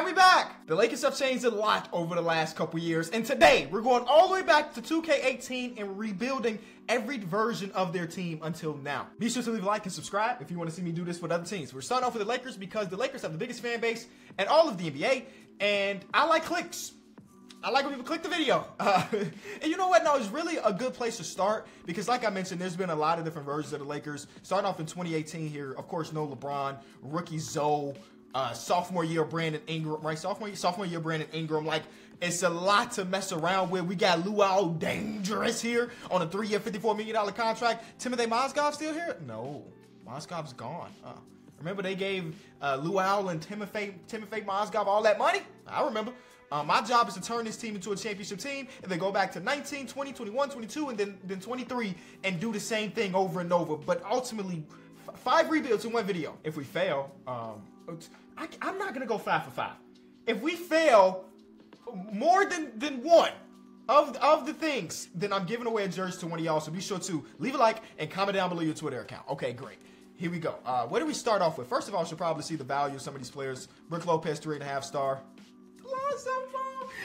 And we back! The Lakers have changed a lot over the last couple years, and today we're going all the way back to 2K18 and rebuilding every version of their team until now. Be sure to leave a like and subscribe if you want to see me do this with other teams. We're starting off with the Lakers because the Lakers have the biggest fan base and all of the NBA, and I like clicks. I like when people click the video. Uh, and you know what? No, it's really a good place to start because, like I mentioned, there's been a lot of different versions of the Lakers. Starting off in 2018 here, of course, no LeBron, rookie Zoe, uh, sophomore year Brandon Ingram, right? Sophomore year, sophomore year Brandon Ingram. Like it's a lot to mess around with. We got Luol Dangerous here on a three-year, $54 million contract. Timothy Mozgov still here? No, Mozgov's gone. Uh, remember they gave uh, Luol and Timothy Timothy Mozgov all that money? I remember. Uh, my job is to turn this team into a championship team and then go back to 19, 20, 21, 22, and then, then 23 and do the same thing over and over. But ultimately, five rebuilds in one video. If we fail, um, I, I'm not gonna go five for five. If we fail more than than one of of the things, then I'm giving away a jersey to one of y'all. So be sure to leave a like and comment down below your Twitter account. Okay, great. Here we go. Uh, where do we start off with? First of all, should probably see the value of some of these players. Brook Lopez, three and a half star. Lonzo.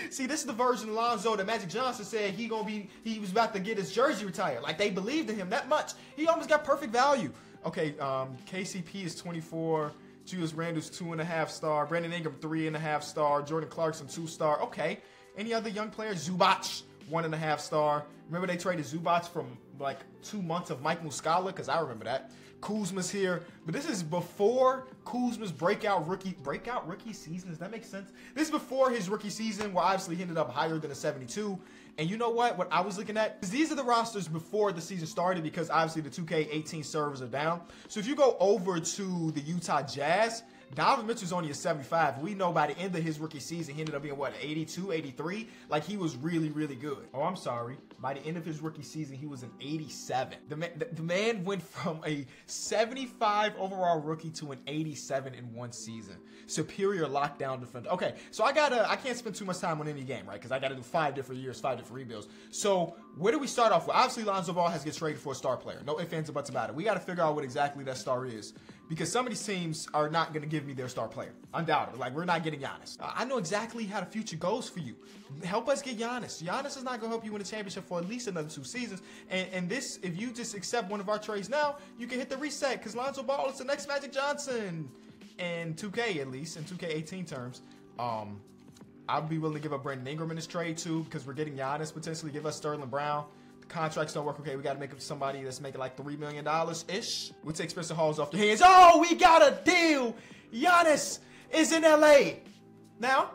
See, this is the version of Lonzo that Magic Johnson said he gonna be. He was about to get his jersey retired. Like they believed in him that much. He almost got perfect value. Okay, um, KCP is 24. Julius Randle's two and a half star. Brandon Ingram, three and a half star. Jordan Clarkson, two star. Okay. Any other young players? Zubac, one and a half star. Remember they traded Zubac from like two months of Mike Muscala? Because I remember that. Kuzma's here. But this is before Kuzma's breakout rookie breakout rookie season. Does that make sense? This is before his rookie season, where obviously he ended up higher than a 72. And you know what? What I was looking at is these are the rosters before the season started because obviously the 2K18 servers are down. So if you go over to the Utah Jazz, Donovan Mitchell's only a 75. We know by the end of his rookie season, he ended up being what, 82, 83? Like he was really, really good. Oh, I'm sorry. By the end of his rookie season, he was an 87. The man, the, the man went from a 75 overall rookie to an 87 in one season. Superior lockdown defender. Okay, so I gotta, I can't spend too much time on any game, right? Because I gotta do five different years, five different rebuilds. So where do we start off with? Obviously, Lonzo Ball has to get traded for a star player. No ifs, ands, or buts about it. We gotta figure out what exactly that star is because some of these teams are not going to give me their star player. Undoubtedly. Like, we're not getting Giannis. I know exactly how the future goes for you. Help us get Giannis. Giannis is not going to help you win a championship for at least another two seasons. And, and this, if you just accept one of our trades now, you can hit the reset because Lonzo Ball is the next Magic Johnson. In 2K, at least, in 2K18 terms. Um, I'd be willing to give up Brandon Ingram in this trade, too, because we're getting Giannis potentially. Give us Sterling Brown The contracts don't work. Okay, we got to make it somebody that's making like $3 million ish. We take Spencer Hawes off the hands. Oh, we got a deal. Giannis is in LA. Now,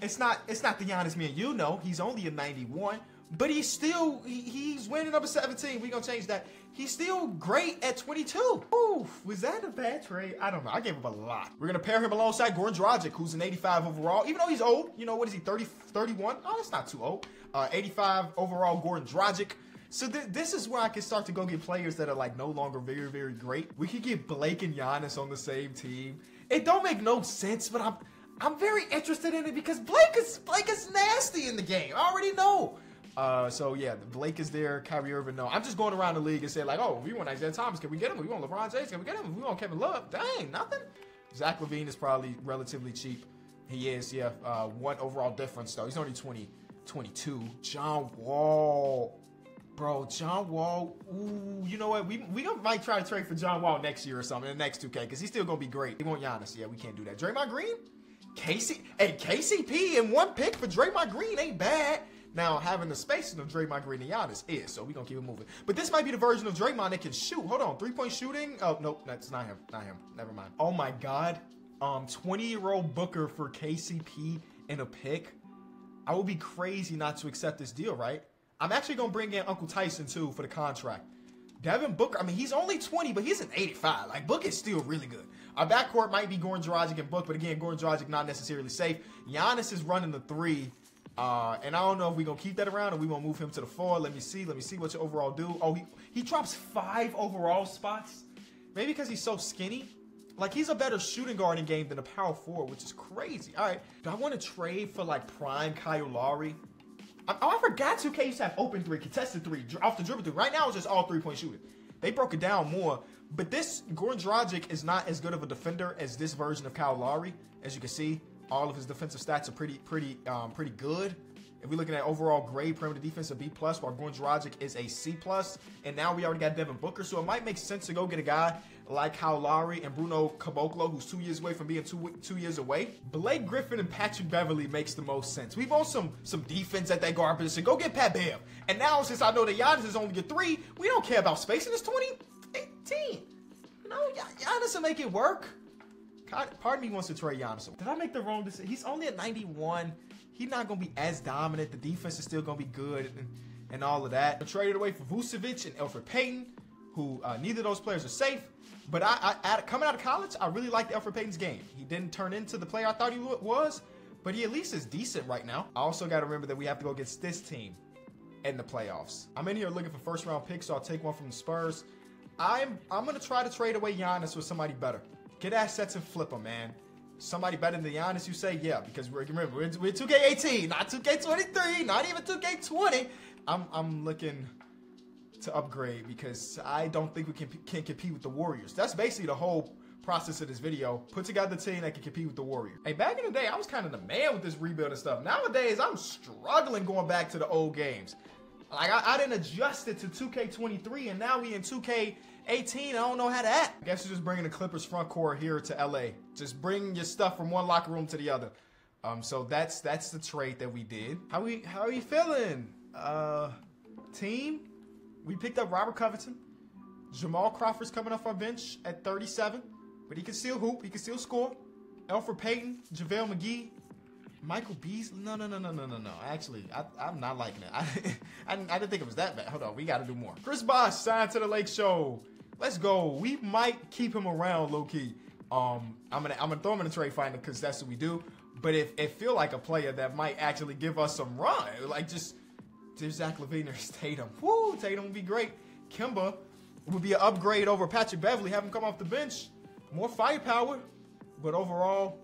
it's not it's not the Giannis me and you know. He's only a 91, but he's still he, he's winning number 17. We gonna change that. He's still great at 22. Oof, was that a bad trade? I don't know. I gave him a lot. We're gonna pair him alongside Goran Dragic, who's an 85 overall. Even though he's old, you know what is he? 30, 31? Oh, that's not too old. Uh, 85 overall Goran Dragic. So th this is where I can start to go get players that are like no longer very, very great. We could get Blake and Giannis on the same team. It don't make no sense, but I'm I'm very interested in it because Blake is Blake is nasty in the game. I already know. Uh, so yeah, Blake is there. Kyrie Irving, no. I'm just going around the league and saying like, oh, we want Isaiah Thomas, can we get him? We want LeBron James, can we get him? We want Kevin Love. Dang, nothing. Zach LaVine is probably relatively cheap. He is, yeah. Uh, one overall difference though. He's only 20, 22. John Wall. Bro, John Wall, ooh, you know what? We we might try to trade for John Wall next year or something in the next 2K because he's still gonna be great. He want Giannis. Yeah, we can't do that. Draymond Green? Casey, hey, KCP and one pick for Draymond Green ain't bad. Now, having the spacing of Draymond Green and Giannis is, so we're going to keep it moving. But this might be the version of Draymond that can shoot. Hold on, three-point shooting? Oh, nope, that's not him. Not him. Never mind. Oh, my God. Um, 20-year-old Booker for KCP and a pick. I would be crazy not to accept this deal, right? I'm actually going to bring in Uncle Tyson, too, for the contract. Devin Booker, I mean, he's only 20, but he's an 85. Like, Book is still really good. Our backcourt might be Goran Dragic and Book, but again, Goran Dragic not necessarily safe. Giannis is running the three. Uh, and I don't know if we're to keep that around or we to move him to the four. Let me see. Let me see what your overall do. Oh, he, he drops five overall spots. Maybe because he's so skinny. Like, he's a better shooting guard in game than a power forward, which is crazy. All right. Do I want to trade for, like, prime Kyle Lowry? I, oh, I forgot 2K used to have open three, contested three, off the dribble three. Right now, it's just all three-point shooting. They broke it down more. But this Goran Dragic is not as good of a defender as this version of Kyle Lowry, as you can see. All of his defensive stats are pretty, pretty, um, pretty good. If we're looking at overall grade, perimeter defense a B plus, while Goran Dragic is a C plus, and now we already got Devin Booker, so it might make sense to go get a guy like Kyle Lowry and Bruno Caboclo, who's two years away from being two two years away. Blake Griffin and Patrick Beverley makes the most sense. We've on some some defense at that guard position. Go get Pat Bev. And now since I know that Giannis is only a three, we don't care about spacing. It's 2018. You know, Giannis will make it work. Part of me wants to trade Giannis. Did I make the wrong decision? He's only at 91 he's not going to be as dominant. The defense is still going to be good and, and all of that. I traded away for Vucevic and Elfrid Payton, who uh, neither of those players are safe. But I, I, coming out of college, I really liked Elfrid Payton's game. He didn't turn into the player I thought he was, but he at least is decent right now. I also got to remember that we have to go against this team in the playoffs. I'm in here looking for first round picks, so I'll take one from the Spurs. I'm I'm gonna try to trade away Giannis with somebody better. Get assets and flip them, man somebody better than Giannis, you say yeah, because we're remember we're, we're 2K18, not 2K23, not even 2K20. I'm I'm looking to upgrade because I don't think we can can compete with the Warriors. That's basically the whole process of this video. Put together a team that can compete with the Warriors. Hey, back in the day, I was kind of the man with this rebuild and stuff. Nowadays, I'm struggling going back to the old games. Like I, I didn't adjust it to 2K23, and now we in 2K 18, I don't know how to act. I guess you're just bringing the Clippers front court here to LA. Just bring your stuff from one locker room to the other. Um, so that's that's the trade that we did. How we how are you feeling? Uh, team, we picked up Robert Covington. Jamal Crawford's coming off our bench at 37, but he can still hoop. He can still score. Elfrid Payton, JaVale McGee, Michael Beasley. No, no, no, no, no, no, no. Actually, I, am not liking it. I, I, I, didn't think it was that bad. Hold on, we got to do more. Chris Bosh signed to the Lake Show. Let's go. We might keep him around low key. Um, I'm gonna I'm gonna throw him in the trade finder because that's what we do. But if it feel like a player that might actually give us some run, like just there's Zach LaVine or Tatum. Woo, Tatum would be great. Kemba would be an upgrade over Patrick Beverley. Have him come off the bench, more firepower. But overall,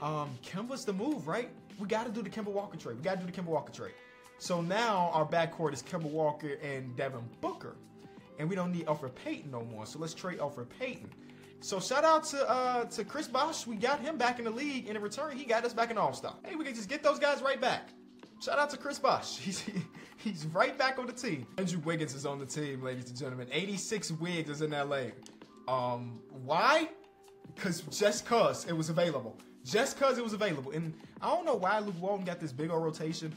um, Kemba's the move, right? We got to do the Kemba Walker trade. We got to do the Kemba Walker trade. So now our backcourt is Kemba Walker and Devin Booker and we don't need Elfrid Payton no more. So let's trade Elfrid Payton. So shout out to uh, to Chris Bosh. We got him back in the league. and In return, he got us back in All Star. Hey, we can just get those guys right back. Shout out to Chris Bosh. He's he, he's right back on the team. Andrew Wiggins is on the team, ladies and gentlemen. 86 Wigs is in LA. Um, why? Cause just cause it was available. Just cause it was available. And I don't know why Luke Walton got this big old rotation.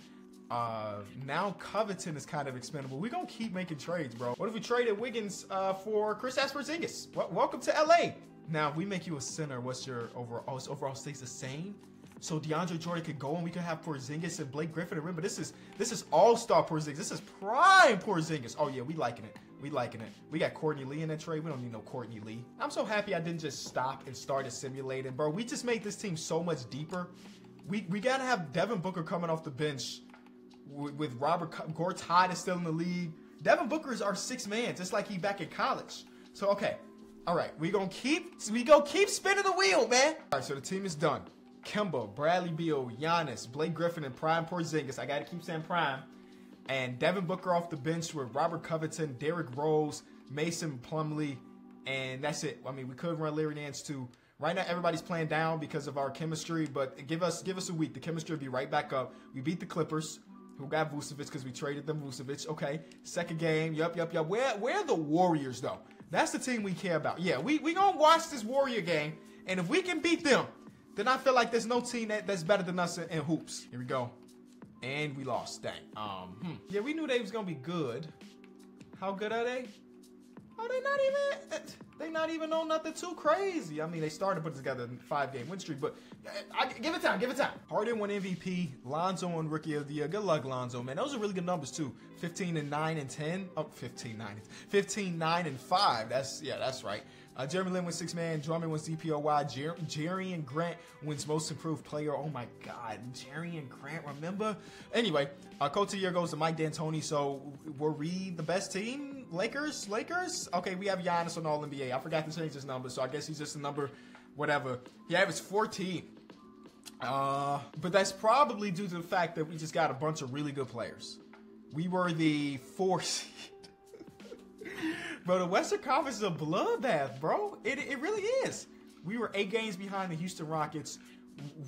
Uh, now Covington is kind of expendable. We're gonna keep making trades, bro. What if we traded Wiggins uh, for Chris Porzingis? Well, welcome to LA. Now, if we make you a center, what's your overall? Oh, overall stays the same. So DeAndre Jordan could go, and we could have Porzingis and Blake Griffin. And remember, this is this is All Star Porzingis. This is prime Porzingis. Oh yeah, we liking it. We liking it. We got Courtney Lee in that trade. We don't need no Courtney Lee. I'm so happy I didn't just stop and start a simulating, bro. We just made this team so much deeper. We we gotta have Devin Booker coming off the bench with, Robert Gortat is still in the league. Devin Booker is our sixth man, just like he back in college. So okay, all right, we gonna keep we gonna keep spinning the wheel, man. All right, so the team is done. Kemba, Bradley Beal, Giannis, Blake Griffin, and Prime Porzingis. I gotta keep saying Prime. And Devin Booker off the bench with Robert Covington, Derrick Rose, Mason Plumlee, and that's it. I mean, we could run Larry Nance too. Right now, everybody's playing down because of our chemistry, but give us give us a week. The chemistry will be right back up. We beat the Clippers who got Vucevic because we traded them Vucevic. Okay, second game. Yup, yup, yup. Where where are the Warriors though? That's the team we care about. Yeah, we we gonna watch this Warrior game, and if we can beat them, then I feel like there's no team that, that's better than us in, in hoops. Here we go, and we lost. Dang. Um. Hmm. Yeah, we knew they was gonna be good. How good are they? Are they not even they not even on nothing too crazy. I mean, they started to put together a five game win streak, but uh, I, give it time, give it time. Harden won MVP, Lonzo won Rookie of the Year. Good luck, Lonzo, man. Those are really good numbers too. 15 and 9 and 10. Oh, 15 9. 15 9 and 5. That's yeah, that's right. Uh, Jeremy Lin wins six man. Drummond wins DPOY. Jer- Jerian Grant wins most improved player. Oh my God, Jerian Grant. Remember? Anyway, uh, coach of the year goes to Mike D'Antoni. So were we the best team? Lakers? Lakers? Okay, we have Giannis on All NBA. I forgot to change his number, so I guess he's just a number, whatever. He averaged 14. Uh, but that's probably due to the fact that we just got a bunch of really good players. We were the four seed. Bro, the Western Conference is a bloodbath, bro. It, it really is. We were eight games behind the Houston Rockets.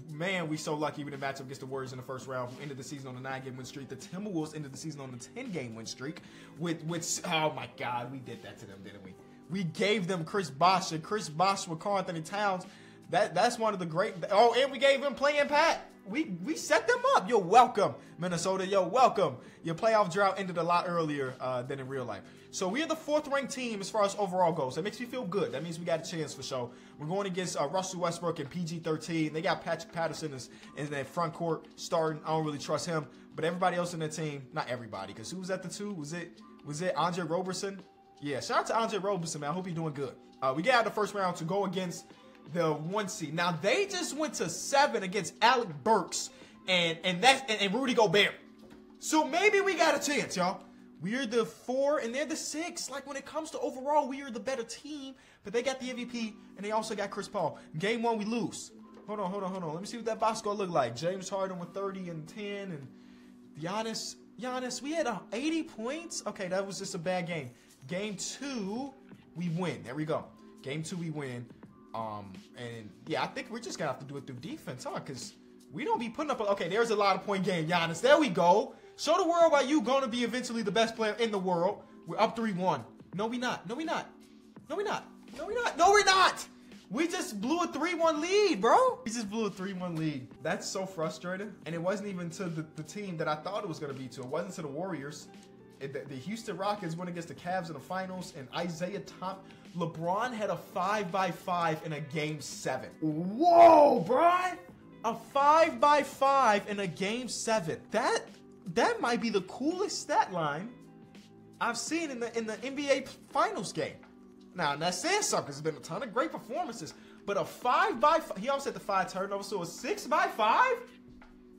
man, we so lucky we didn't match up against the Warriors in the first round. Who ended the season on a nine game win streak. The Timberwolves ended the season on a ten game win streak. With with oh my God, we did that to them, didn't we? We gave them Chris Bosh and Chris Bosh with Karl Anthony Towns. That that's one of the great. Oh, and we gave him playing Pat. We we set them up. You're welcome, Minnesota. You're welcome. Your playoff drought ended a lot earlier uh, than in real life. So we are the fourth ranked team as far as overall goes. That makes me feel good. That means we got a chance for sure. We're going against uh, Russell Westbrook and PG 13. They got Patrick Patterson as, in that front court starting. I don't really trust him, but everybody else in the team, not everybody, because who was at the two? Was it was it Andre Roberson? Yeah, shout out to Andre Roberson, man. I hope you're doing good. Uh, we get out the first round to go against the one seed. Now they just went to seven against Alec Burks and and that's and, and Rudy Gobert. So maybe we got a chance, y'all. We're the four and they're the six. Like when it comes to overall, we are the better team. But they got the MVP and they also got Chris Paul. Game one, we lose. Hold on, hold on, hold on. Let me see what that box score look like. James Harden with 30 and 10 and Giannis. Giannis, we had uh, 80 points. Okay, that was just a bad game. Game two, we win. There we go. Game two, we win. Um, and yeah, I think we're just gonna have to do it through defense, huh? Because we don't be putting up. A, okay, there's a lot of point game, Giannis. There we go. Show the world why you gonna be eventually the best player in the world. We're up three one. No, we not. No, we not. No, we not. No, we not. No, we're not. We just blew a 3-1 lead, bro. We just blew a 3-1 lead. That's so frustrating. And it wasn't even to the, the team that I thought it was going to be to. It wasn't to the Warriors. The, the, Houston Rockets went against the Cavs in the finals, and Isaiah Top LeBron had a five by five in a game seven. Whoa, Brian! A five by five in a game seven. That that might be the coolest stat line I've seen in the in the NBA Finals game. Now that says something. There's been a ton of great performances, but a five by five, he also had the five turnovers, so a six by five.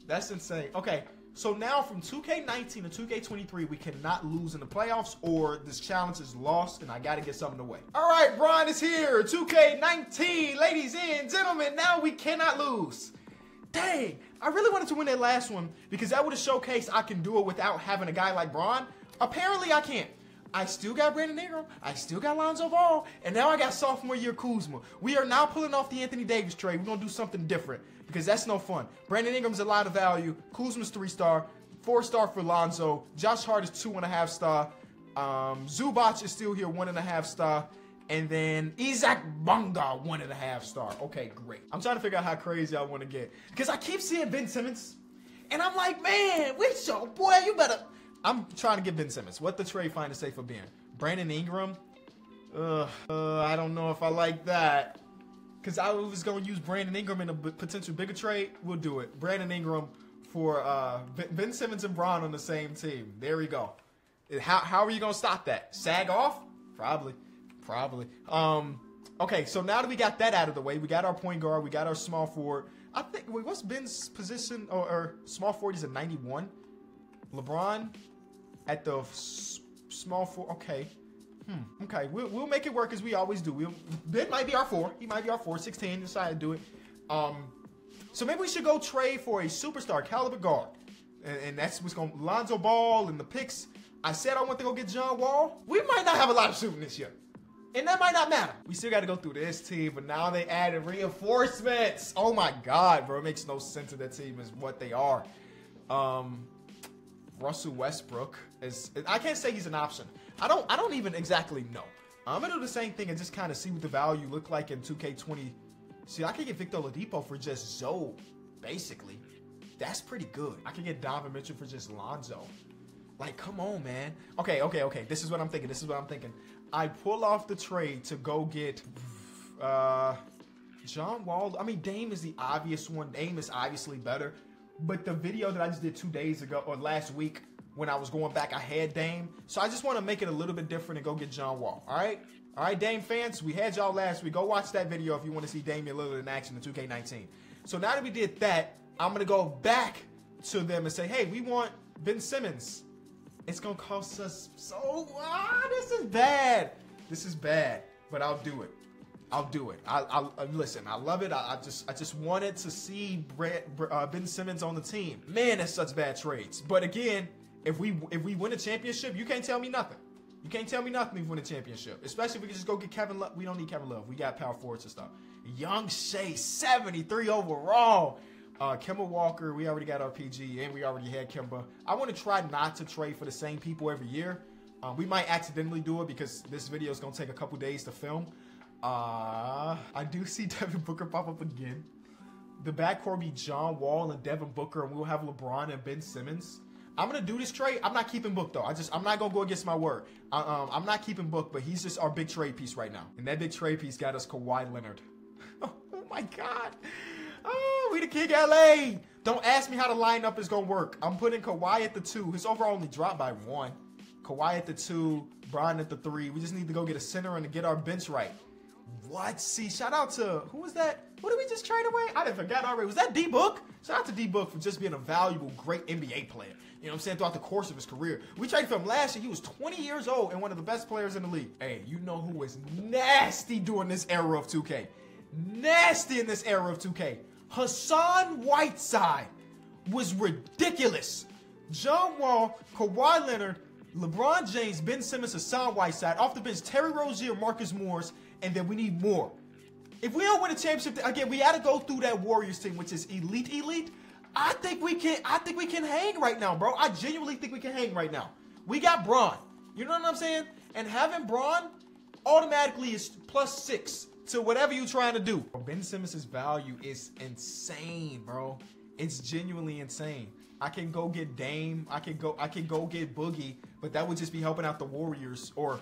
That's insane. Okay, so now from 2K19 to 2K23, we cannot lose in the playoffs or this challenge is lost and I got to get something away. All right, Brian is here. 2K19, ladies and gentlemen, now we cannot lose. Dang, I really wanted to win that last one because that would have showcased I can do it without having a guy like Bron. Apparently I can't. I still got Brandon Ingram. I still got Lonzo Ball. And now I got sophomore year Kuzma. We are now pulling off the Anthony Davis trade. We're going to do something different because that's no fun. Brandon Ingram's a lot of value. Kuzma's three star, four star for Lonzo. Josh Hart is two and a half star. Um, Zubac is still here, one and a half star. And then Isaac Bonga, one and a half star. Okay, great. I'm trying to figure out how crazy I want to get. Because I keep seeing Ben Simmons. And I'm like, man, which your boy, you better. I'm trying to get Ben Simmons. What the trade find to say for Ben? Brandon Ingram? Uh, uh, I don't know if I like that. Because I was going to use Brandon Ingram in a potential bigger trade. We'll do it. Brandon Ingram for uh, Ben Simmons and Bron on the same team. There we go. How, how are you going to stop that? Sag off? Probably. Probably. Um, okay, so now that we got that out of the way, we got our point guard, we got our small forward. I think, wait, what's Ben's position? Or, or small forward, is a 91. LeBron at the small four. Okay. Hmm. Okay, we'll, we'll make it work as we always do. We'll, ben might be our four. He might be our four. 16 decided to do it. Um, so maybe we should go trade for a superstar caliber guard. And, and that's what's going to Lonzo Ball and the picks. I said I want to go get John Wall. We might not have a lot of shooting this year. And that might not matter. We still got to go through this team, but now they added reinforcements. Oh my God, bro. It makes no sense that that team is what they are. Um, Russell Westbrook is, I can't say he's an option. I don't I don't even exactly know. I'm gonna do the same thing and just kind of see what the value look like in 2K20. See, I can get Victor Oladipo for just Zoe, basically. That's pretty good. I can get Donovan Mitchell for just Lonzo. Like, come on, man. Okay, okay, okay. This is what I'm thinking. This is what I'm thinking. I pull off the trade to go get uh John Wall. I mean, Dame is the obvious one. Dame is obviously better. But the video that I just did two days ago or last week when I was going back, I had Dame. So I just want to make it a little bit different and go get John Wall. All right? All right, Dame fans, we had y'all last week. Go watch that video if you want to see Damian Lillard in action in 2K19. So now that we did that, I'm going to go back to them and say, hey, we want Ben Simmons. It's going to cost us so... Ah, this is bad. This is bad, but I'll do it. I'll do it. I, I, listen. I love it. I, I, just I just wanted to see uh, Ben Simmons on the team. Man, that's such bad trades. But again, if we if we win a championship, you can't tell me nothing. You can't tell me nothing if we win a championship. Especially if we can just go get Kevin Love. We don't need Kevin Love. We got power forwards and stuff. Young Shea, 73 overall. Uh, Kemba Walker, we already got our PG, and we already had Kemba. I want to try not to trade for the same people every year. Um, we might accidentally do it because this video is going to take a couple days to film. Uh, I do see Devin Booker pop up again. The backcourt be John Wall and Devin Booker, and we'll have LeBron and Ben Simmons. I'm gonna do this trade. I'm not keeping Book though. I just I'm not gonna go against my word. I, um, I'm not keeping Book, but he's just our big trade piece right now. And that big trade piece got us Kawhi Leonard. oh my God. Oh, we the King LA. Don't ask me how the lineup is gonna work. I'm putting Kawhi at the two. His overall only dropped by one. Kawhi at the two, Brian at the three. We just need to go get a center and to get our bench right. What? See, shout out to who was that? What did we just trade away? I didn't forget already. Was that D Book? Shout out to D Book for just being a valuable, great NBA player. You know what I'm saying? Throughout the course of his career. We traded for him last year. He was 20 years old and one of the best players in the league. Hey, you know who was nasty during this era of 2K? Nasty in this era of 2K. Hassan Whiteside was ridiculous. John Wall, Kawhi Leonard, LeBron James, Ben Simmons, Hassan Whiteside. Off the bench, Terry Rozier, Marcus Morris, and then we need more. If we don't win a championship, again, we got to go through that Warriors team, which is elite, elite. I think we can. I think we can hang right now, bro. I genuinely think we can hang right now. We got Bron. You know what I'm saying? And having Bron automatically is plus six to whatever you're trying to do. Ben Simmons' value is insane, bro. It's genuinely insane. I can go get Dame. I can go. I can go get Boogie, but that would just be helping out the Warriors or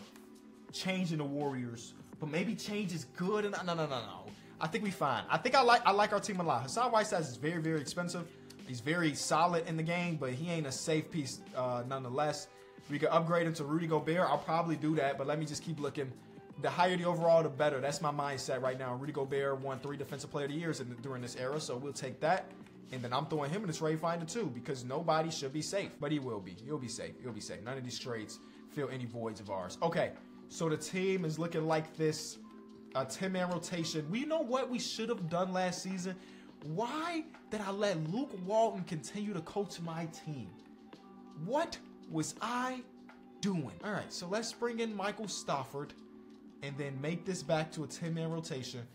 changing the Warriors. But maybe change is good. And no, no, no, no. I think we fine. I think I like I like our team a lot. Hassan Whiteside is very very expensive. He's very solid in the game, but he ain't a safe piece uh, nonetheless. We could upgrade him to Rudy Gobert. I'll probably do that, but let me just keep looking. The higher the overall, the better. That's my mindset right now. Rudy Gobert won three Defensive Player of the Years in, during this era, so we'll take that. And then I'm throwing him in the trade finder too, because nobody should be safe, but he will be. He'll be safe. He'll be safe. None of these trades fill any voids of ours. Okay, so the team is looking like this a 10 man rotation. We know what we should have done last season. Why did I let Luke Walton continue to coach my team? What was I doing? All right, so let's bring in Michael Stafford and then make this back to a 10 man rotation.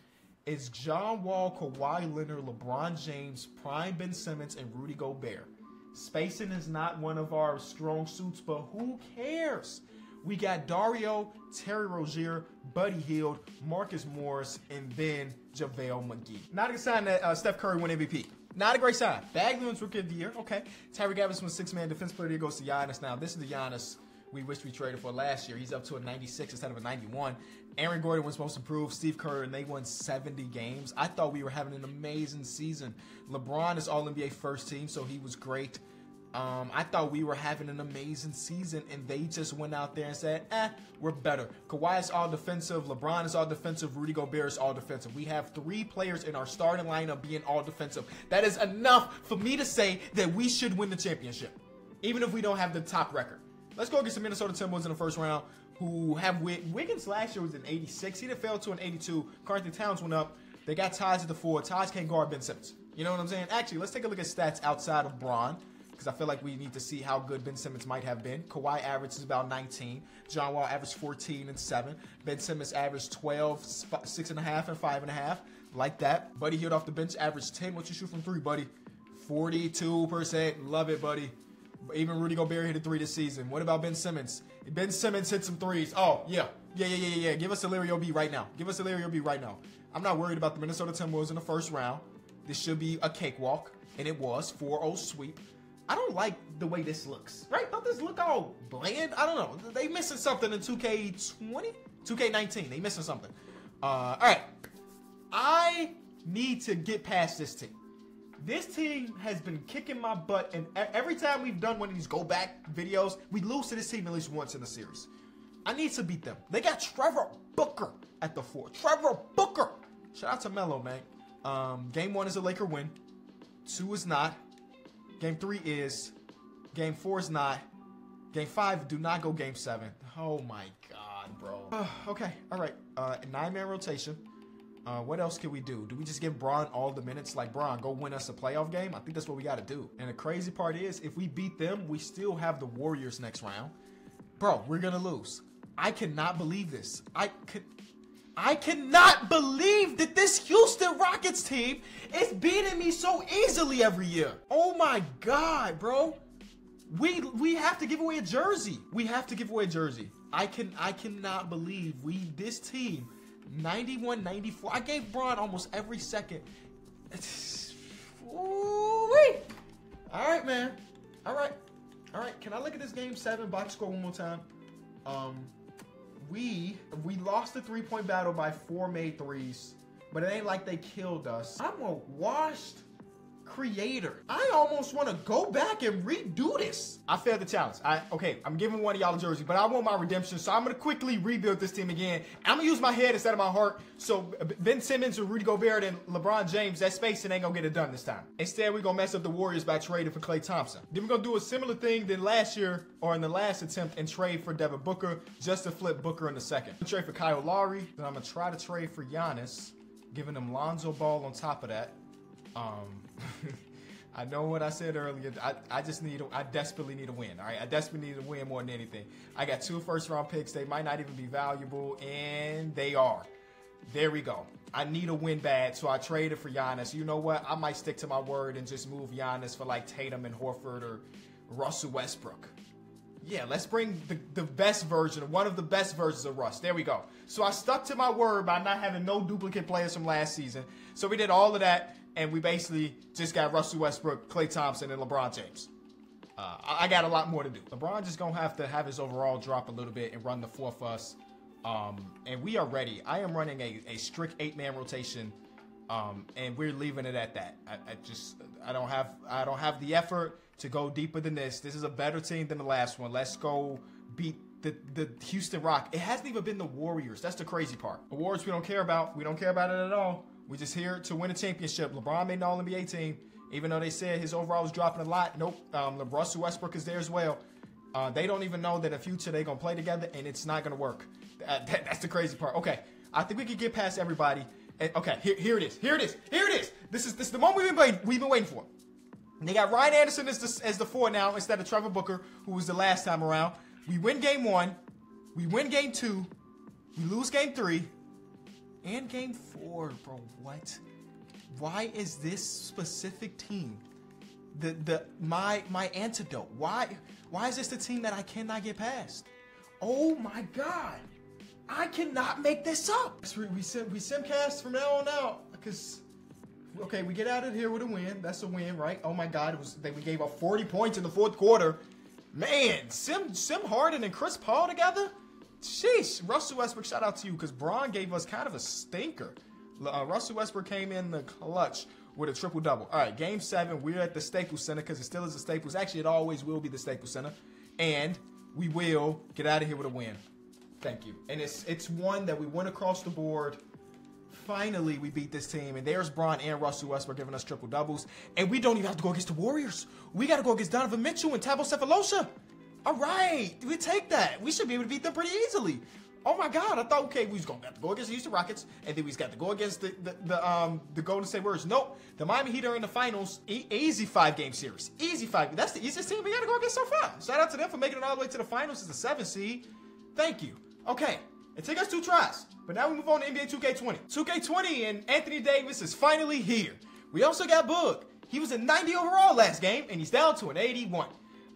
It's John Wall, Kawhi Leonard, LeBron James, Prime Ben Simmons, and Rudy Gobert. Spacing is not one of our strong suits, but who cares? We got Dario, Terry Rozier, Buddy Hield, Marcus Morris, and then JaVale McGee. Not a good sign that uh, Steph Curry won MVP. Not a great sign. Bagley wins Rookie of the Year. Okay. Tyreke Evans was six-man defense player. Here goes to Giannis. Now, this is the Giannis we wish we traded for last year. He's up to a 96 instead of a 91. Aaron Gordon was supposed to prove Steve Kerr, and they won 70 games. I thought we were having an amazing season. LeBron is All NBA first team, so he was great. Um, I thought we were having an amazing season, and they just went out there and said, eh, we're better. Kawhi is all defensive. LeBron is all defensive. Rudy Gobert is all defensive. We have three players in our starting lineup being all defensive. That is enough for me to say that we should win the championship, even if we don't have the top record. Let's go against the Minnesota Timberwolves in the first round, who have Wiggins last year was an 86. He did fell to an 82. Carlton Towns went up. They got Taj at the four. Taj can't guard Ben Simmons. You know what I'm saying? Actually, let's take a look at stats outside of Bron because I feel like we need to see how good Ben Simmons might have been. Kawhi averages about 19. John Wall averaged 14 and 7. Ben Simmons averaged 12, 6.5, and 5.5. Like that. Buddy Hield off the bench averaged 10. What you shoot from three, buddy? 42%. Love it, buddy. Even Rudy Gobert hit a three this season. What about Ben Simmons? Ben Simmons hit some threes. Oh, yeah. Yeah, yeah, yeah, yeah. Give us Ilario B right now. Give us Ilario B right now. I'm not worried about the Minnesota Timberwolves in the first round. This should be a cakewalk, and it was 4-0 sweep. I don't like the way this looks. Right? Don't this look all bland? I don't know. They missing something in 2K20? 2K19. They missing something. Uh, all right. I need to get past this team. This team has been kicking my butt, and every time we've done one of these go back videos, we lose to this team at least once in the series. I need to beat them. They got Trevor Booker at the four. Trevor Booker. Shout out to Melo, man. Um, game one is a Laker win. Two is not. Game three is. Game four is not. Game five, do not go game seven. Oh my god, bro. Uh, okay, all right. Uh, nine man rotation. Uh, what else can we do? Do we just give Bron all the minutes? Like, Bron, go win us a playoff game? I think that's what we got to do. And the crazy part is, if we beat them, we still have the Warriors next round. Bro, we're going to lose. I cannot believe this. I could. I cannot believe that this Houston Rockets team is beating me so easily every year. Oh my God, bro. We we have to give away a jersey. We have to give away a jersey. I can I cannot believe we this team 91 94. I gave Bron almost every second. All right, man. All right. All right. Can I look at this game 7 box score one more time? Um we we lost the three-point battle by four made threes, but it ain't like they killed us. I'm a washed creator. I almost want to go back and redo this. I failed the challenge. I okay, I'm giving one of y'all a jersey, but I want my redemption, so I'm gonna quickly rebuild this team again. I'm gonna use my head instead of my heart. So Ben Simmons or Rudy Gobert and LeBron James, that spacing ain't gonna get it done this time. Instead, we're gonna mess up the Warriors by trading for Klay Thompson. Then we're gonna do a similar thing than last year or in the last attempt and trade for Devin Booker just to flip Booker in the second. Trade for Kyle Lowry. Then I'm gonna try to trade for Giannis, giving him Lonzo Ball on top of that. Um, I know what I said earlier. I, I just need, I desperately need a win. All right, I desperately need a win more than anything. I got two first round picks. They might not even be valuable, and they are. There we go. I need a win bad, so I traded for Giannis. You know what? I might stick to my word and just move Giannis for like Tatum and Horford or Russell Westbrook. Yeah, let's bring the, the best version, one of the best versions of Russ. There we go. So I stuck to my word by not having no duplicate players from last season. So we did all of that and we basically just got Russell Westbrook, Klay Thompson, and LeBron James. Uh, I got a lot more to do. LeBron just gonna have to have his overall drop a little bit and run the four for us. Um, and we are ready. I am running a, a strict eight man rotation, um, and we're leaving it at that. I, I, just I don't have I don't have the effort to go deeper than this. This is a better team than the last one. Let's go beat the the Houston Rock. It hasn't even been the Warriors. That's the crazy part. Awards we don't care about. We don't care about it at all. We're just here to win a championship. LeBron made an All NBA team, even though they said his overall was dropping a lot. Nope. Um, Russell Westbrook is there as well. Uh, they don't even know that in the future they're gonna play together, and it's not gonna work. That, that, that's the crazy part. Okay, I think we can get past everybody. And, okay, here, here it is. Here it is. Here it is. This is this is the moment we've been we've been waiting for. They got Ryan Anderson as the, as the four now instead of Trevor Booker, who was the last time around. We win game one, we win game two, we lose game three, and game four, bro. What? Why is this specific team the the my my antidote? Why why is this the team that I cannot get past? Oh my god. I cannot make this up. We, we, sim, we simcast from now on out because okay, we get out of here with a win. That's a win, right? Oh my God, it was they, we gave up 40 points in the fourth quarter. Man, Sim Sim Harden and Chris Paul together. Sheesh, Russell Westbrook, shout out to you because Bron gave us kind of a stinker. Uh, Russell Westbrook came in the clutch with a triple double. All right, game seven, we're at the Staples Center because it still is the Staples. Actually, it always will be the Staples Center. And we will get out of here with a win. Thank you. And it's it's one that we went across the board. Finally, we beat this team, and there's Bron and Russell Westbrook giving us triple doubles. And we don't even have to go against the Warriors. We got to go against Donovan Mitchell and Thabo Sefolosha. All right, we take that. We should be able to beat them pretty easily. Oh my God, I thought okay, we was gonna have to go against the Houston Rockets, and then we just got to go against the the, the um the Golden State Warriors. Nope, the Miami Heat are in the finals. E- easy five game series, easy five. That's the easiest team we got to go against so far. Shout out to them for making it all the way to the finals as the seven seed. Thank you. Okay, it took us two tries, but now we move on to NBA 2K20. 2K20 and Anthony Davis is finally here. We also got Book. He was a 90 overall last game, and he's down to an 81.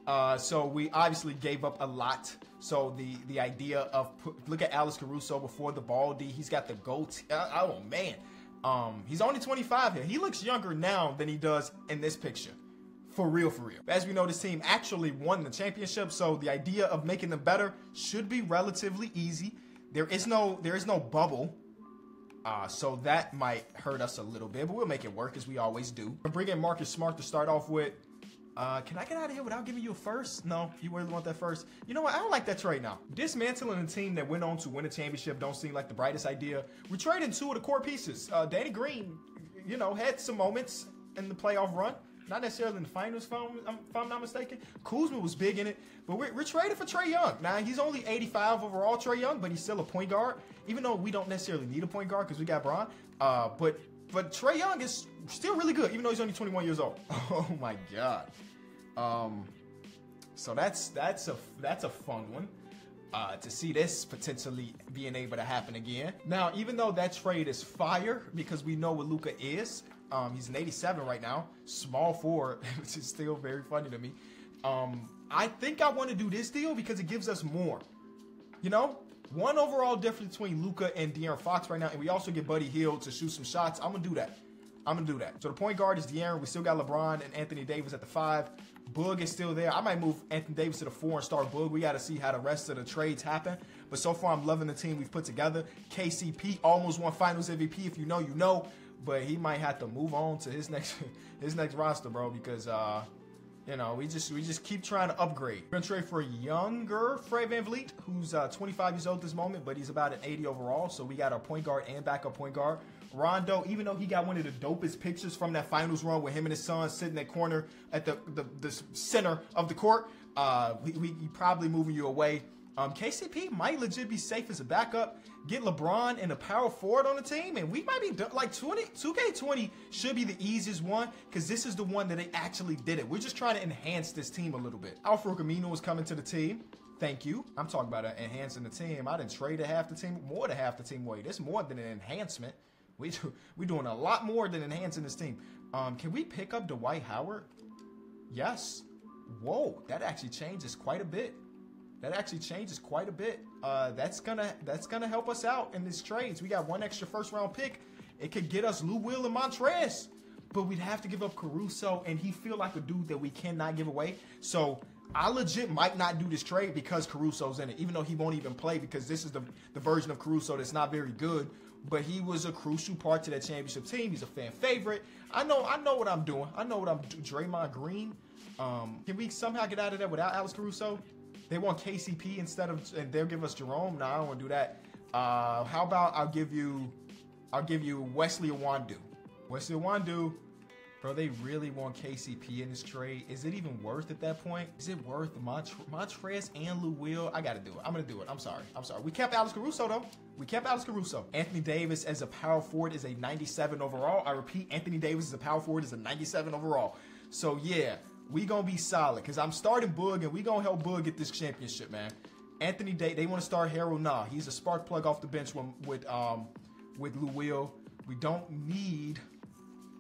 Uh, so we obviously gave up a lot. So the the idea of put, look at Alex Caruso before the baldy, he's got the goat. Uh, oh man, um, he's only 25 here. He looks younger now than he does in this picture. For real, for real. As we know, this team actually won the championship, so the idea of making them better should be relatively easy. There is no there is no bubble. Uh, so that might hurt us a little bit, but we'll make it work as we always do. We're bringing Marcus Smart to start off with. Uh, can I get out of here without giving you a first? No, you really want that first? You know what? I don't like that trade now. Dismantling a team that went on to win a championship don't seem like the brightest idea. We traded two of the core pieces. Uh, Danny Green, you know, had some moments in the playoff run. Not necessarily in the finals, if I'm, if I'm not mistaken. Kuzma was big in it, but we're, we're trading for Trae Young. Now, he's only 85 overall, Trae Young, but he's still a point guard, even though we don't necessarily need a point guard because we got Bron. Uh, but but Trae Young is still really good, even though he's only 21 years old. Oh my God. Um, so that's that's a that's a fun one. uh, to see this potentially being able to happen again. Now, even though that trade is fire because we know what Luka is, um, he's an 87 right now, small forward, which is still very funny to me. Um, I think I want to do this deal because it gives us more. You know, one overall difference between Luka and De'Aaron Fox right now, and we also get Buddy Hield to shoot some shots. I'm gonna do that. I'm gonna do that. So the point guard is De'Aaron. We still got LeBron and Anthony Davis at the five. Boog is still there. I might move Anthony Davis to the four and start Boog. We got to see how the rest of the trades happen. But so far, I'm loving the team we've put together. KCP almost won Finals MVP. If you know, you know. But he might have to move on to his next his next roster, bro, because uh, you know, we just we just keep trying to upgrade. We're gonna trade for a younger Fred VanVleet, who's uh, 25 years old this moment, but he's about an 80 overall. So we got our point guard and backup point guard. Rondo, even though he got one of the dopest pictures from that finals run with him and his son sitting in that corner at the, the, the center of the court, uh, we, we probably moving you away. Um, KCP might legit be safe as a backup. Get LeBron and a power forward on the team, and we might be done, like 20, 2K20 should be the easiest one because this is the one that they actually did it. We're just trying to enhance this team a little bit. Al-Farouq Aminu is coming to the team. Thank you. I'm talking about enhancing the team. I didn't trade a half the team, more than half the team away. This more than an enhancement. We do, we're doing a lot more than enhancing this team. Um, can we pick up Dwight Howard? Yes. Whoa, that actually changes quite a bit. That actually changes quite a bit. Uh, that's gonna that's gonna help us out in these trades. We got one extra first round pick. It could get us Lou Will and Montrez, but we'd have to give up Caruso, and he feel like a dude that we cannot give away. So I legit might not do this trade because Caruso's in it, even though he won't even play because this is the the version of Caruso that's not very good. But he was a crucial part to that championship team. He's a fan favorite. I know I know what I'm doing. I know what I'm doing. Draymond Green. Um, can we somehow get out of that without Alex Caruso? They want KCP instead of, and they'll give us Jerome. No, I don't want to do that. Uh, how about I'll give you, I'll give you Wesley Iwundu. Wesley Iwundu, bro. They really want KCP in this trade. Is it even worth at that point? Is it worth Mont- Montrez and Lou Will? I gotta do it. I'm gonna do it. I'm sorry. I'm sorry. We kept Alex Caruso though. We kept Alex Caruso. Anthony Davis as a power forward is a 97 overall. I repeat, Anthony Davis as a power forward is a 97 overall. So yeah, we gonna be solid because I'm starting Boog and we gonna help Boog get this championship, man. Anthony Day, they want to start Harold Nah. He's a spark plug off the bench with with, um, with Lou Will. We don't need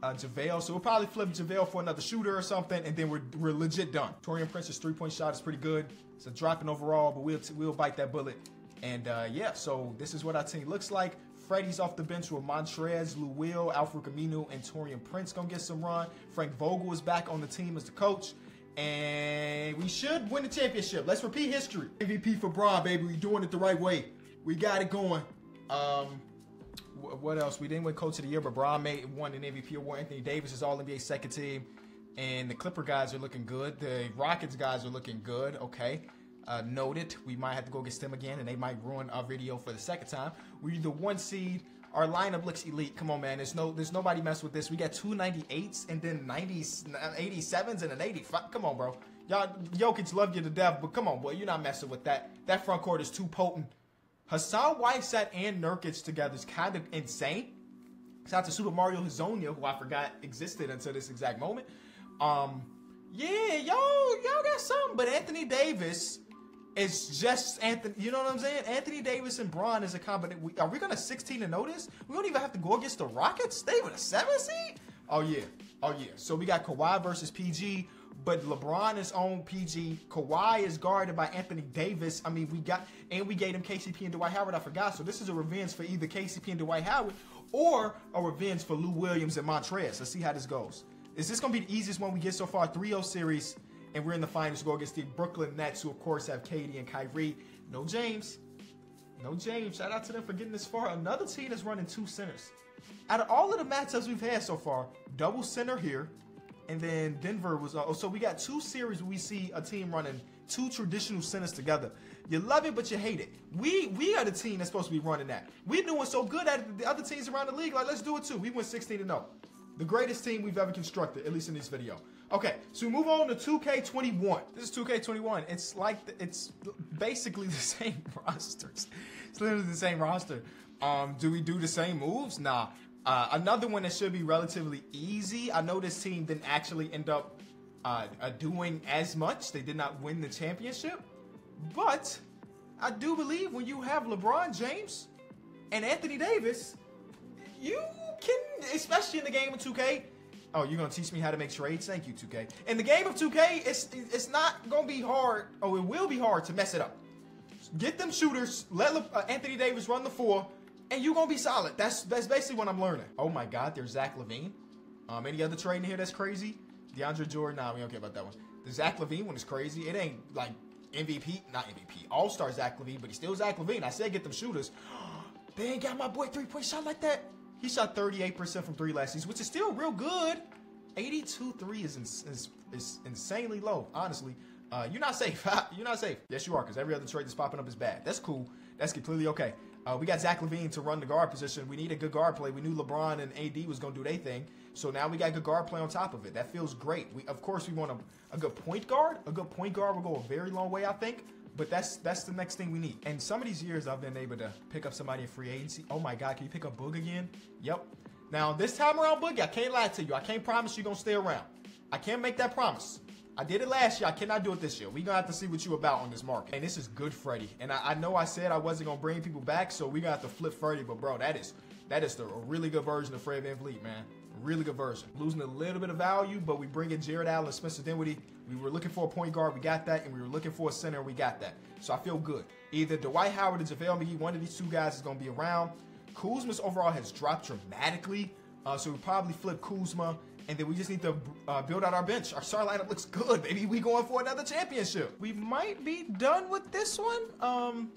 uh, JaVale, so we'll probably flip JaVale for another shooter or something, and then we're, we're legit done. Taurean Prince's three point shot is pretty good. It's a dropping overall, but we'll we'll bite that bullet. And uh, yeah, so this is what our team looks like. Freddie's off the bench with Montrez, Lou Al-Farouq Aminu, and Taurean Prince gonna get some run. Frank Vogel is back on the team as the coach. And we should win the championship. Let's repeat history. MVP for Bron, baby. We're doing it the right way. We got it going. Um, what else? We didn't win Coach of the Year, but Bron made won an MVP award. Anthony Davis is All NBA second team, and the Clipper guys are looking good. The Rockets guys are looking good. Okay, uh, noted. We might have to go against them again, and they might ruin our video for the second time. We're the one seed. Our lineup looks elite. Come on, man. There's no, there's nobody mess with this. We got two 98s and then 90s, 87s and an 85. Come on, bro. Y'all, Jokic love you to death, but come on, boy. You're not messing with that. That front court is too potent. Hassan Whiteside and Nurkic together is kind of insane. Shout out to Super Mario Hezonja, who I forgot existed until this exact moment. Um, yeah, yo, y'all got something. But Anthony Davis it's just Anthony. You know what I'm saying? Anthony Davis and Bron is a combination. Are we gonna 16 to notice? We don't even have to go against the Rockets. They were a seven seed. Oh yeah, oh yeah. So we got Kawhi versus PG, but LeBron is on PG. Kawhi is guarded by Anthony Davis. I mean, we got and we gave him KCP and Dwight Howard. I forgot. So this is a revenge for either KCP and Dwight Howard or a revenge for Lou Williams and Montrez. Let's see how this goes. Is this gonna be the easiest one we get so far? 3-0 series and we're in the finals to go against the Brooklyn Nets, who of course have KD and Kyrie. No James. No James. Shout out to them for getting this far. Another team that's running two centers. Out of all of the matchups we've had so far, double center here, and then Denver was. Uh, so we got two series where we see a team running two traditional centers together. You love it, but you hate it. We we are the team that's supposed to be running that. We're doing so good at it, the other teams around the league. Like, let's do it too. We went 16 to 0. The greatest team we've ever constructed, at least in this video. Okay, so we move on to 2K21. This is 2K21. It's like, the, it's basically the same rosters. It's literally the same roster. Um, do we do the same moves? Nah. Uh, another one that should be relatively easy. I know this team didn't actually end up uh, uh, doing as much. They did not win the championship. But I do believe when you have LeBron James and Anthony Davis, you can, especially in the game of 2K. Oh, you're gonna teach me how to make trades? Thank you, 2K. In the game of 2K, it's it's not gonna be hard. Oh, it will be hard to mess it up. Get them shooters. Let Le uh, Anthony Davis run the four, and you're gonna be solid. That's that's basically what I'm learning. Oh my God, there's Zach LaVine. Um, any other trade in here that's crazy? DeAndre Jordan. Nah, we don't care about that one. The Zach LaVine one is crazy. It ain't like MVP, not MVP, All Star Zach LaVine, but he's still Zach LaVine. I said get them shooters. they ain't got my boy three point shot like that. He shot 38% from three last season, which is still real good. 82 3 is, is, is insanely low, honestly. Uh, you're not safe. you're not safe. Yes, you are, because every other trade that's popping up is bad. That's cool. That's completely okay. Uh, we got Zach LaVine to run the guard position. We need a good guard play. We knew LeBron and AD was going to do their thing. So now we got good guard play on top of it. That feels great. We, of course, we want a, a good point guard. A good point guard will go a very long way, I think. But that's that's the next thing we need. And some of these years I've been able to pick up somebody in free agency. Oh my God, can you pick up Boog again? Yep. Now this time around, Boogie, I can't lie to you. I can't promise you're gonna stay around. I can't make that promise. I did it last year. I cannot do it this year. We're gonna have to see what you about on this market. And this is good Freddy. And I, I know I said I wasn't gonna bring people back, so we got to flip Freddy, But bro, that is that is the, a really good version of Fred VanVleet, man. Really good version. Losing a little bit of value, but we bring in Jarrett Allen, Spencer Dinwiddie. We were looking for a point guard, we got that, and we were looking for a center, we got that. So I feel good. Either Dwight Howard or JaVale McGee, one of these two guys is going to be around. Kuzma's overall has dropped dramatically, uh, so we probably flip Kuzma, and then we just need to uh, build out our bench. Our star lineup looks good, baby. We going for another championship. We might be done with this one. Um,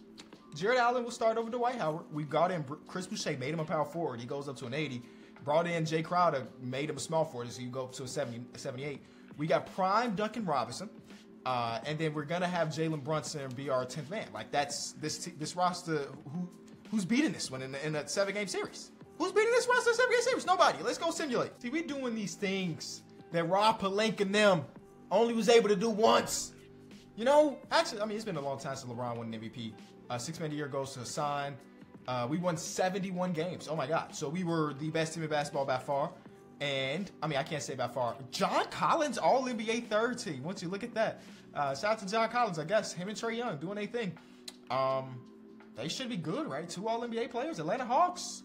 Jarrett Allen will start over Dwight Howard. We got in Chris Boucher, made him a power forward. He goes up to an 80. Brought in Jay Crowder, made him a small forward, so you go up to a 70, 78. We got prime Duncan Robinson. Uh, and then we're gonna have Jalen Brunson be our 10th man. Like that's this t- this roster. Who who's beating this one in, in a seven game series? Who's beating this roster in seven game series? Nobody. Let's go simulate. See, we doing these things that Rob Pelinka and them only was able to do once. You know, actually, I mean, it's been a long time since LeBron won an MVP. Uh, six man a year goes to Hassan. Uh, we won 71 games. Oh my God. So we were the best team in basketball by far. And I mean, I can't say by far. John Collins, all NBA third team. Once you look at that, uh, shout out to John Collins. I guess him and Trae Young doing their thing. Um, they should be good, right? Two All NBA players. Atlanta Hawks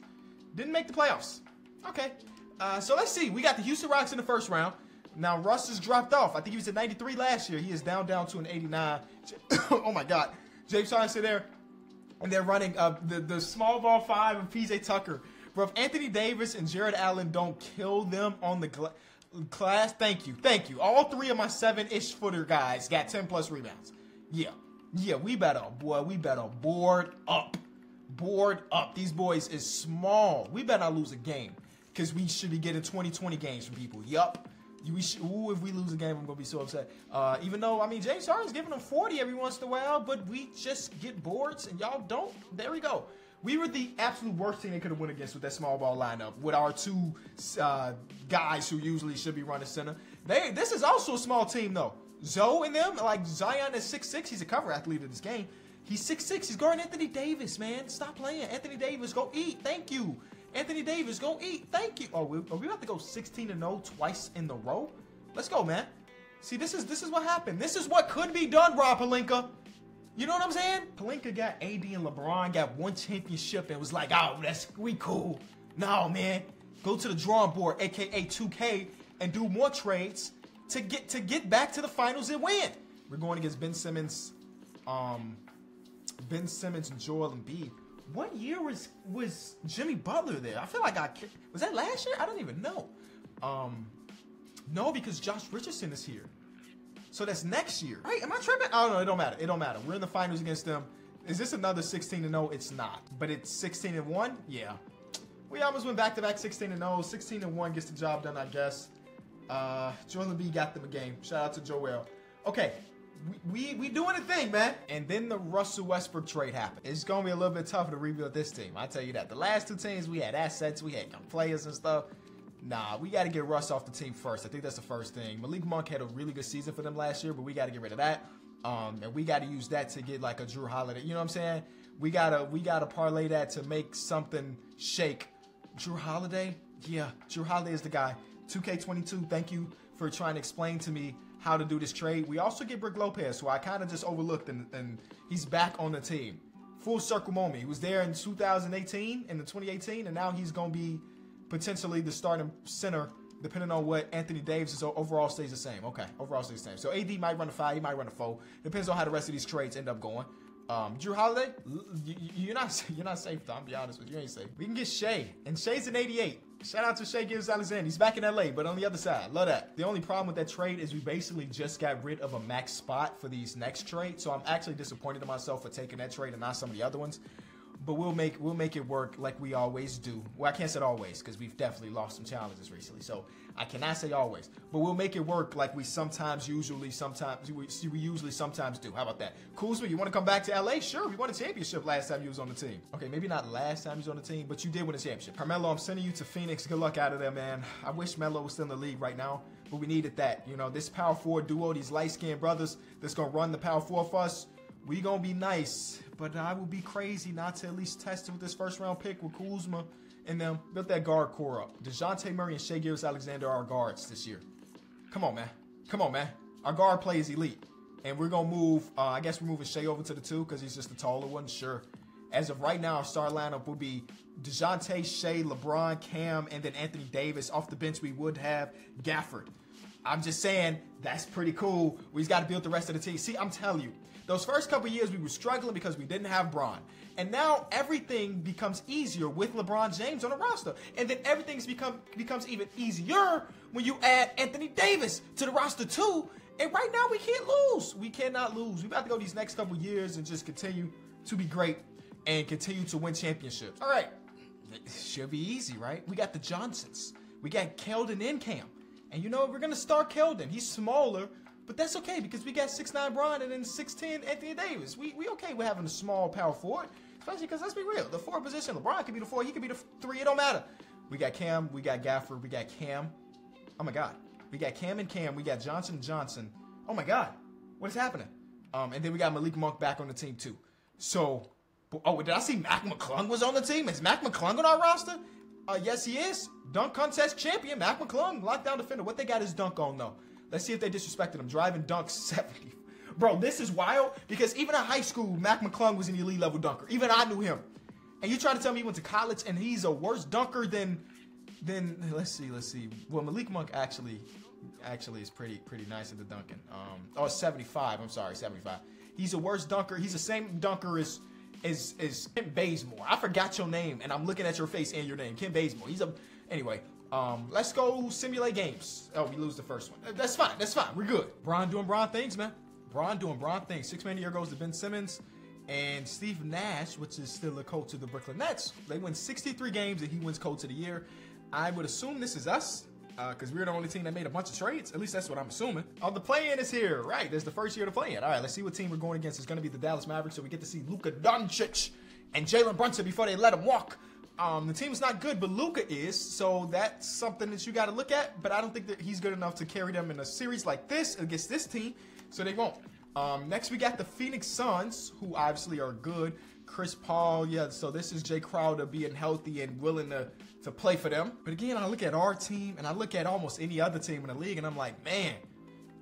didn't make the playoffs. Okay, uh, so let's see. We got the Houston Rockets in the first round. Now Russ has dropped off. I think he was at 93 last year. He is down down to an 89. oh my God, James Harden there, and they're running uh, the the small ball five of PJ Tucker. Bro, if Anthony Davis and Jarrett Allen don't kill them on the gla- class, thank you, thank you. All three of my seven-ish footer guys got 10 plus rebounds. Yeah, yeah, we better, boy, we better board up, board up. These boys is small. We better not lose a game because we should be getting 20, 20 games from people. Yup. We ooh, if we lose a game, I'm gonna be so upset. Uh, even though I mean James Harden's giving them 40 every once in a while, but we just get boards and y'all don't. There we go. We were the absolute worst team they could have went against with that small ball lineup with our two uh, guys who usually should be running center. They this is also a small team though. Zoe and them like Zion is six six. He's a cover athlete in this game. He's six six. He's guarding Anthony Davis, man. Stop playing. Anthony Davis, go eat. Thank you. Anthony Davis, go eat. Thank you. Oh, we, are we about to go 16 to 0 twice in the row? Let's go, man. See, this is this is what happened. This is what could be done, Rob Pelinka. You know what I'm saying? Pelinka got AD and LeBron got one championship and was like, oh, that's we cool. No, man. Go to the drawing board, aka 2K, and do more trades to get to get back to the finals and win. We're going against Ben Simmons, um, Ben Simmons and Joel Embiid. What year was was Jimmy Butler there? I feel like I was that last year. I don't even know. Um, no, because Josh Richardson is here. So that's next year. Right? Am I tripping? I don't know. It don't matter. It don't matter. We're in the finals against them. Is this another 16 to 0? It's not. But it's 16 and 1? Yeah. We almost went back to back 16 and 0. 16 and 1 gets the job done, I guess. Uh, Joel B got them a game. Shout out to Joel. Okay. We, we, doing a thing, man. And then the Russell Westbrook trade happened. It's going to be a little bit tougher to rebuild this team. I tell you that. The last two teams, we had assets, we had players and stuff. Nah, we got to get Russ off the team first. I think that's the first thing. Malik Monk had a really good season for them last year, but we got to get rid of that. Um, and we got to use that to get like a Jrue Holiday. You know what I'm saying? We gotta we gotta parlay that to make something shake. Jrue Holiday, yeah, Jrue Holiday is the guy. 2K22, thank you for trying to explain to me how to do this trade. We also get Brook Lopez, who I kind of just overlooked, and, and he's back on the team. Full circle moment. He was there in 2018, in the 2018, and now he's going to be potentially the starting center, depending on what Anthony Davis is. Overall stays the same. Okay, overall stays the same. So AD might run a five, he might run a four. Depends on how the rest of these trades end up going. Um, Jrue Holiday, you're not you're not safe. Though, I'm be honest with you, you ain't safe. We can get Shai, and Shai's an 88. Shout out to Shai Gilgeous-Alexander. He's back in LA, but on the other side. Love that. The only problem with that trade is we basically just got rid of a max spot for these next trades. So I'm actually disappointed in myself for taking that trade and not some of the other ones but we'll make we'll make it work like we always do. Well, I can't say always because we've definitely lost some challenges recently, so I cannot say always. But we'll make it work like we sometimes, usually, sometimes we, we usually sometimes do. How about that? Kuzma, you want to come back to LA? Sure, we won a championship last time you was on the team. Okay, maybe not last time you was on the team, but you did win a championship. Carmelo, I'm sending you to Phoenix. Good luck out of there, man. I wish Melo was still in the league right now, but we needed that. You know, this power forward duo, these light skinned brothers that's gonna run the power four for us we gonna be nice, but I will be crazy not to at least test it with this first round pick with Kuzma and them. Built that guard core up. DeJounte Murray and Shai Gilgeous-Alexander are our guards this year. Come on, man. Come on, man. Our guard play is elite. And we're gonna move, uh, I guess we're moving Shai over to the two because he's just the taller one, sure. As of right now, our star lineup will be DeJounte, Shai, LeBron, Cam, and then Anthony Davis. Off the bench, we would have Gafford. I'm just saying, that's pretty cool. We just got to build the rest of the team. See, I'm telling you, those first couple years we were struggling because we didn't have Bron. And now everything becomes easier with LeBron James on the roster. And then everything's become becomes even easier when you add Anthony Davis to the roster too. And right now we can't lose. We cannot lose. We've got to go these next couple years and just continue to be great and continue to win championships. All right. It should be easy, right? We got the Johnsons. We got Keldon in camp. And you know, we're going to start Keldon. He's smaller, but that's okay because we got 6'9 Bron and then 6'10 Anthony Davis. We we okay with having a small power forward, especially because let's be real, the four position, LeBron could be the four, he could be the three, it don't matter. We got Cam, we got Gafford, we got Cam. Oh my God. We got Cam and Cam, we got Johnson Johnson. Oh my God. What is happening? Um, and then we got Malik Monk back on the team too. So, oh, did I see Mac McClung was on the team? Is Mac McClung on our roster? Uh, yes, he is. Dunk contest champion, Mac McClung, lockdown defender. What they got his dunk on though? Let's see if they disrespected him. Driving dunks 70. Bro, this is wild because even in high school, Mac McClung was an elite level dunker. Even I knew him. And you try to tell me he went to college and he's a worse dunker than than let's see, let's see. Well, Malik Monk actually actually is pretty pretty nice at the dunking. Um, oh, 75. I'm sorry, 75. He's a worse dunker. He's the same dunker as as as Kim Bazemore. I forgot your name, and I'm looking at your face and your name, Kim Bazemore. He's a anyway. Um, let's go simulate games. Oh, we lose the first one. That's fine. That's fine. We're good. Bron doing Bron things, man. Bron doing Bron things. Six man year goes to Ben Simmons and Steve Nash, which is still a coach of the Brooklyn Nets. They win 63 games and he wins coach of the year. I would assume this is us because uh, we're the only team that made a bunch of trades. At least that's what I'm assuming. Oh, the play-in is here. Right, there's the first year to play-in. All right, let's see what team we're going against. It's going to be the Dallas Mavericks, so we get to see Luka Doncic and Jalen Brunson before they let him walk. Um, the team's not good, but Luka is, so that's something that you got to look at. But I don't think that he's good enough to carry them in a series like this against this team, so they won't. Um, next, we got the Phoenix Suns, who obviously are good. Chris Paul, yeah. So this is Jay Crowder being healthy and willing to to play for them. But again, I look at our team and I look at almost any other team in the league, and I'm like, man,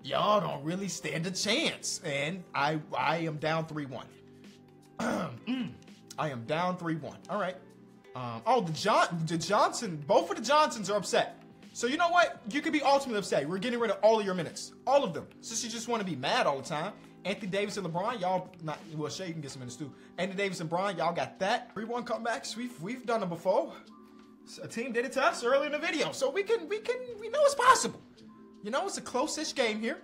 y'all don't really stand a chance. And I I am down three one. I am down three one. All right. Um, oh, the John, the Johnson, both of the Johnsons are upset. So you know what? You could be ultimately upset. We're getting rid of all of your minutes, all of them. Since you just want to be mad all the time. Anthony Davis and LeBron, y'all not well. Shai can get some minutes too. Anthony Davis and Bron, y'all got that. Three one comebacks. We've we've done them before. A team did it to us early in the video, so we can we can we know it's possible. You know, it's a close-ish game here.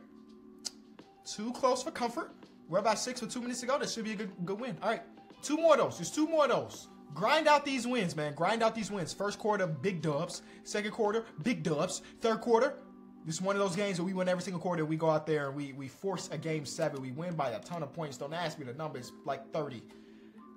Too close for comfort. We're about six with two minutes to go. That should be a good good win. All right, two more of those. There's two more of those. Grind out these wins, man. Grind out these wins. First quarter, big dubs. Second quarter, big dubs. Third quarter, this is one of those games where we win every single quarter. We go out there and we we force a game seven. We win by a ton of points. Don't ask me the number. It's like 30.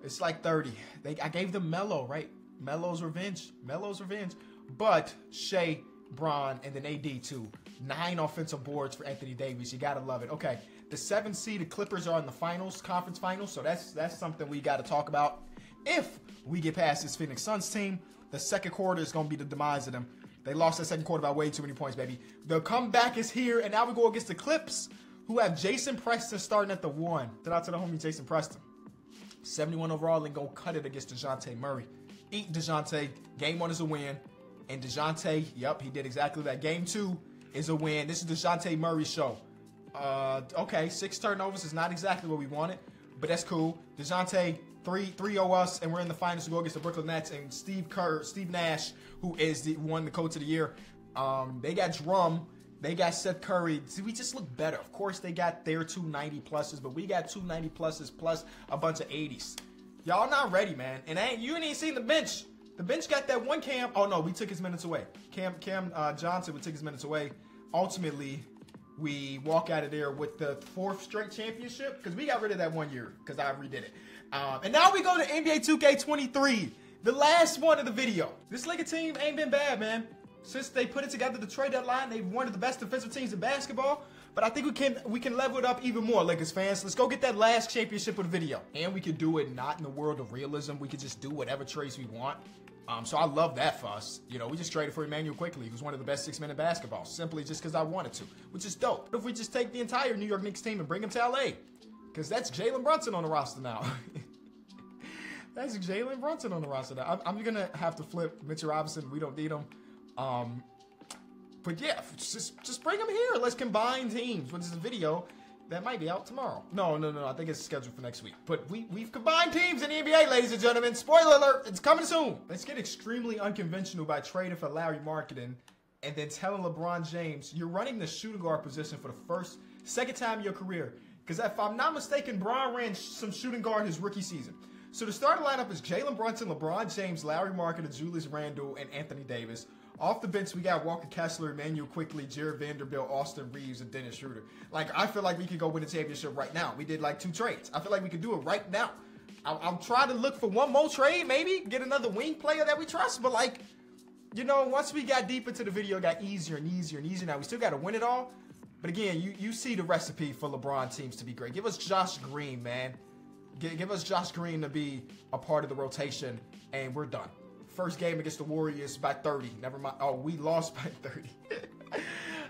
It's like 30. They, I gave them Melo, right? Melo's revenge. Melo's revenge. But Shai, Bron, and then AD too. Nine offensive boards for Anthony Davis. You gotta love it. Okay. The seven seed the Clippers are in the finals, conference finals. So that's that's something we gotta talk about. If we get past this Phoenix Suns team, the second quarter is going to be the demise of them. They lost that second quarter by way too many points, baby. The comeback is here, and now we go against the Clips, who have Jason Preston starting at the one. Shout out to the homie Jason Preston. 71 overall and go cut it against DeJounte Murray. Eat DeJounte. Game one is a win. And DeJounte, yep, he did exactly that. Game two is a win. This is DeJounte Murray show. Uh, okay, six turnovers is not exactly what we wanted, but that's cool. DeJounte, 3 3 0 us, and we're in the finals to go against the Brooklyn Nets. And Steve Kerr, Steve Nash, who is the one the coach of the year, um, they got Drum. They got Seth Curry. See, we just look better. Of course, they got their 290 pluses, but we got 290 pluses plus a bunch of 80s. Y'all not ready, man. And ain't you ain't seen the bench. The bench got that one Cam. Oh no, we took his minutes away. Cam Cam uh, Johnson, we took his minutes away. Ultimately, we walk out of there with the fourth straight championship because we got rid of that one year because I redid it. Um, and now we go to NBA 2K23, the last one of the video. This Lakers team ain't been bad, man. Since they put it together the trade deadline, they've one of the best defensive teams in basketball. But I think we can we can level it up even more, Lakers fans. Let's go get that last championship of the video. And we can do it not in the world of realism. We can just do whatever trades we want. Um, so I love that for us. You know, we just traded for Immanuel Quickley, who's one of the best six men in basketball, simply just because I wanted to, which is dope. What if we just take the entire New York Knicks team and bring him to LA? Because that's Jalen Brunson on the roster now. that's Jalen Brunson on the roster. I'm, I'm going to have to flip Mitchell Robinson. We don't need him. Um, but yeah, just just bring them here. Let's combine teams. What is the video? That might be out tomorrow. No, no, no. I think it's scheduled for next week. But we, we've combined teams in the NBA, ladies and gentlemen. Spoiler alert, it's coming soon. Let's get extremely unconventional by trading for Larry Markkanen and then telling LeBron James, you're running the shooting guard position for the first, second time in your career. Because if I'm not mistaken, Bron ran some shooting guard his rookie season. So the starting lineup is Jalen Brunson, LeBron James, Lauri Markkanen, Julius Randle, and Anthony Davis. Off the bench, we got Walker Kessler, Immanuel Quickley, Jarred Vanderbilt, Austin Reaves, and Dennis Schroeder. Like, I feel like we could go win a championship right now. We did like two trades. I feel like we could do it right now. I'll, I'll try to look for one more trade, maybe get another wing player that we trust. But like, you know, once we got deep into the video, got easier and easier and easier. Now we still got to win it all. But again, you you see the recipe for LeBron teams to be great. Give us Josh Green, man. Give, us Josh Green to be a part of the rotation, and we're done. First game against the Warriors by 30. Never mind. Oh, we lost by 30.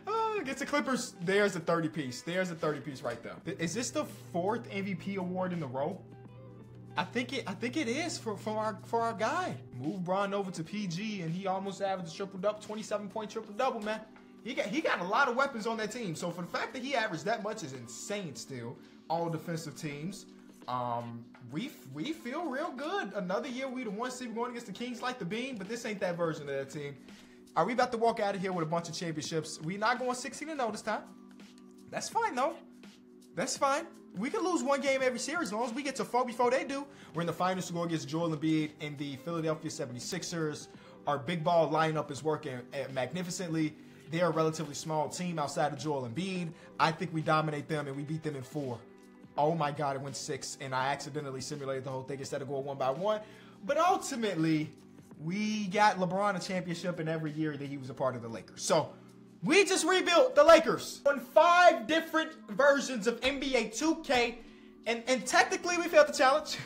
oh, against the Clippers, there's a 30 piece. There's a 30 piece right there. Is this the fourth MVP award in a row? I think it. I think it is for, for our for our guy. Move Bron over to PG, and he almost averaged a triple double, 27 point triple double, man. He got he got a lot of weapons on that team. So for the fact that he averaged that much is insane. Still, all defensive teams. Um, we we feel real good. Another year we the one seed going against the Kings like the Bean, but this ain't that version of that team. Are we about to walk out of here with a bunch of championships? We not going 16 and 0 this time. That's fine though. That's fine. We can lose one game every series as long as we get to four before they do. We're in the finals to go against Joel Embiid and the Philadelphia 76ers. Our big ball lineup is working eh, magnificently. They're a relatively small team outside of Joel Embiid. I think we dominate them and we beat them in four oh my God, it went six, and I accidentally simulated the whole thing instead of going one by one. But ultimately, we got LeBron a championship in every year that he was a part of the Lakers. So we just rebuilt the Lakers on five different versions of NBA 2K, and, and technically we failed the challenge.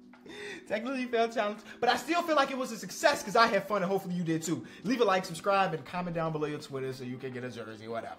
technically we failed the challenge, but I still feel like it was a success because I had fun and hopefully you did too. Leave a like, subscribe, and comment down below your Twitter so you can get a jersey, whatever.